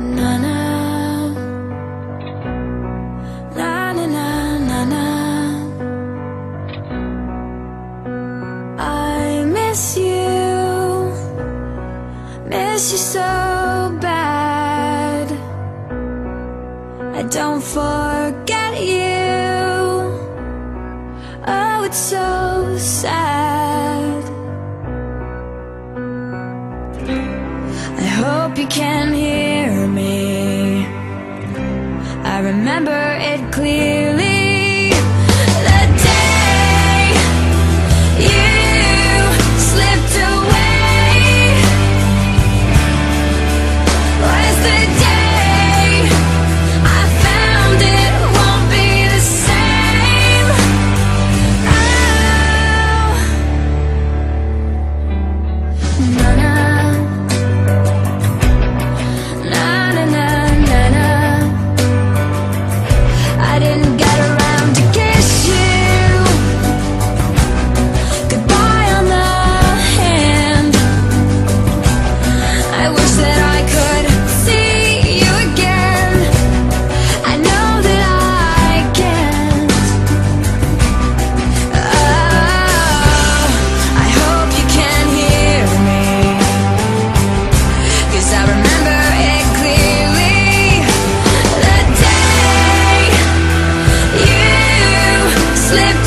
na na. Na na na na i miss you so bad. I don't forget you. Oh, it's so sad. I hope you can hear I remember it clearly. slip